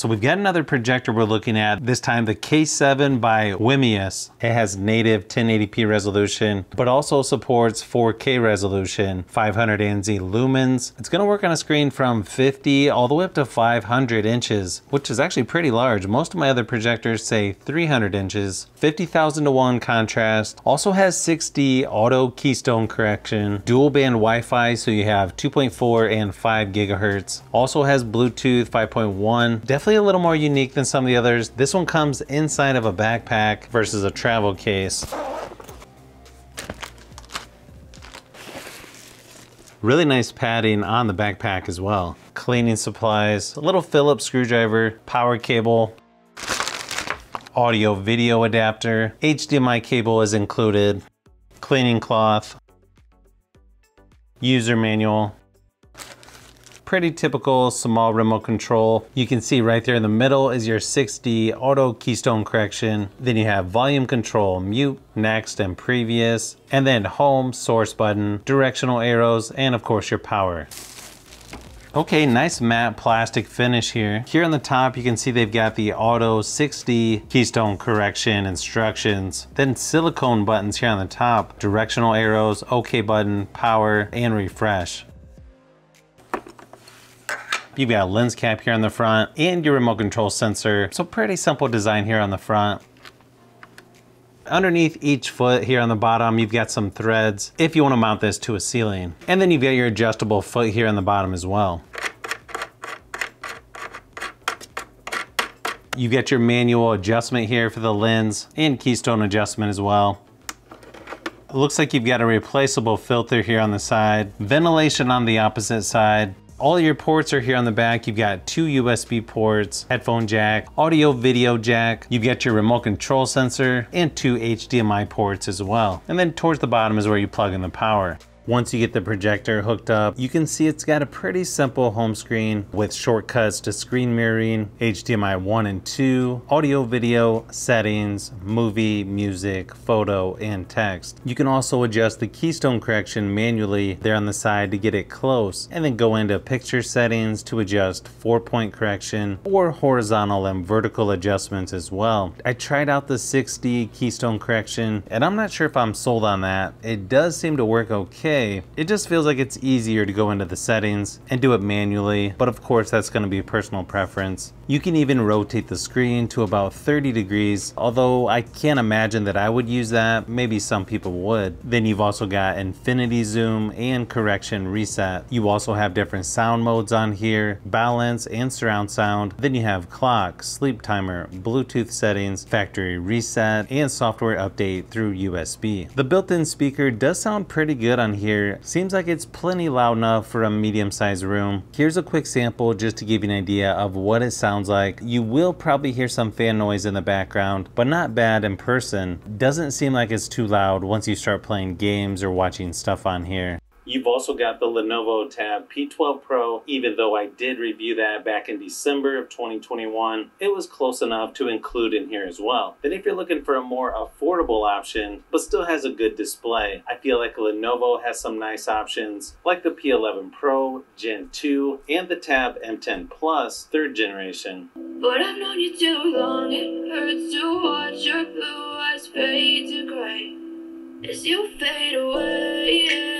So we've got another projector we're looking at, this time the K7 by Wimius. It has native 1080p resolution, but also supports 4K resolution, 500 ANSI lumens. It's gonna work on a screen from 50 all the way up to 500 inches, which is actually pretty large. Most of my other projectors say 300 inches. 50,000 to 1 contrast. Also has 6D auto keystone correction, dual band Wi-Fi, so you have 2.4 and 5 gigahertz. Also has Bluetooth 5.1. Definitely a little more unique than some of the others. This one comes inside of a backpack versus a travel case. Really nice padding on the backpack as well. Cleaning supplies, a little Phillips screwdriver, power cable, audio video adapter, HDMI cable is included, cleaning cloth, user manual, pretty typical small remote control. You can see right there in the middle is your 6D auto keystone correction. Then you have volume control, mute, next, and previous, and then home, source button, directional arrows, and of course your power. Okay, nice matte plastic finish here. Here on the top, you can see they've got the auto 6D keystone correction instructions, then silicone buttons here on the top, directional arrows, OK button, power, and refresh. You've got a lens cap here on the front and your remote control sensor. So pretty simple design here on the front. Underneath each foot here on the bottom, you've got some threads if you want to mount this to a ceiling. And then you've got your adjustable foot here on the bottom as well. You get your manual adjustment here for the lens and keystone adjustment as well. It looks like you've got a replaceable filter here on the side, ventilation on the opposite side, all your ports are here on the back. You've got two USB ports, headphone jack, audio video jack. You've got your remote control sensor and two HDMI ports as well. And then towards the bottom is where you plug in the power. Once you get the projector hooked up, you can see it's got a pretty simple home screen with shortcuts to screen mirroring, HDMI 1 and 2, audio video, settings, movie, music, photo, and text. You can also adjust the keystone correction manually there on the side to get it close, and then go into picture settings to adjust four point correction or horizontal and vertical adjustments as well. I tried out the 6D keystone correction, and I'm not sure if I'm sold on that. It does seem to work okay, okay. It just feels like it's easier to go into the settings and do it manually, but of course that's going to be personal preference. You can even rotate the screen to about 30 degrees, although I can't imagine that I would use that, maybe some people would. Then you've also got infinity zoom and correction reset. You also have different sound modes on here, balance and surround sound. Then you have clock, sleep timer, Bluetooth settings, factory reset, and software update through USB. The built-in speaker does sound pretty good on here. Seems like it's plenty loud enough for a medium-sized room. Here's a quick sample just to give you an idea of what it sounds like. You will probably hear some fan noise in the background, but not bad in person. Doesn't seem like it's too loud once you start playing games or watching stuff on here. You've also got the Lenovo Tab P12 Pro. Even though I did review that back in December of 2021, it was close enough to include in here as well. Then if you're looking for a more affordable option, but still has a good display, I feel like Lenovo has some nice options like the P11 Pro Gen 2 and the Tab M10 Plus third generation. But I've known you too long, it hurts to watch your blue eyes fade to gray as you fade away.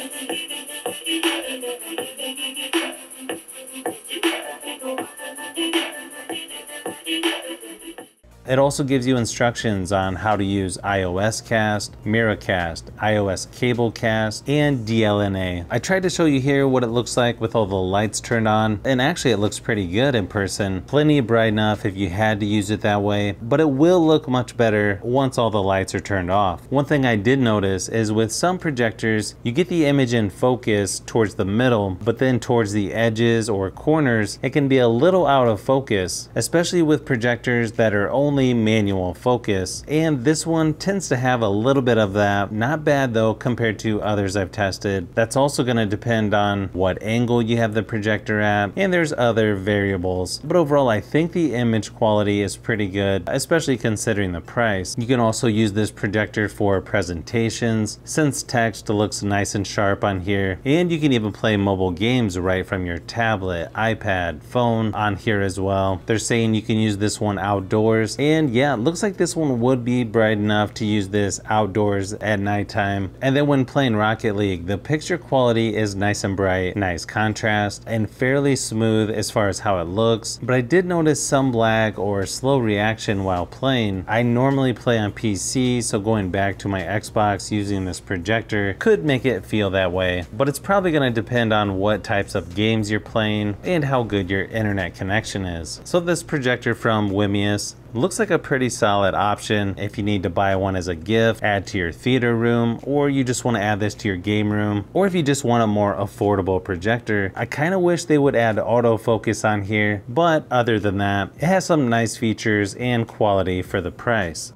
It also gives you instructions on how to use iOS Cast, Miracast, iOS Cablecast, and DLNA. I tried to show you here what it looks like with all the lights turned on, and actually it looks pretty good in person. Plenty bright enough if you had to use it that way, but it will look much better once all the lights are turned off. One thing I did notice is with some projectors, you get the image in focus towards the middle, but then towards the edges or corners, it can be a little out of focus, especially with projectors that are only manual focus. And this one tends to have a little bit of that. Not bad though compared to others I've tested. That's also going to depend on what angle you have the projector at and there's other variables. But overall I think the image quality is pretty good, especially considering the price. You can also use this projector for presentations since text looks nice and sharp on here and you can even play mobile games right from your tablet, iPad, phone on here as well. They're saying you can use this one outdoors and yeah, looks like this one would be bright enough to use this outdoors at nighttime. And then when playing Rocket League, the picture quality is nice and bright, nice contrast, and fairly smooth as far as how it looks. But I did notice some lag or slow reaction while playing. I normally play on PC, so going back to my Xbox using this projector could make it feel that way. But it's probably going to depend on what types of games you're playing and how good your internet connection is. So this projector from Wimius Looks like a pretty solid option if you need to buy one as a gift, add to your theater room, or you just want to add this to your game room, or if you just want a more affordable projector. I kind of wish they would add autofocus on here, but other than that, it has some nice features and quality for the price.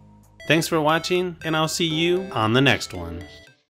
Thanks for watching, and I'll see you on the next one.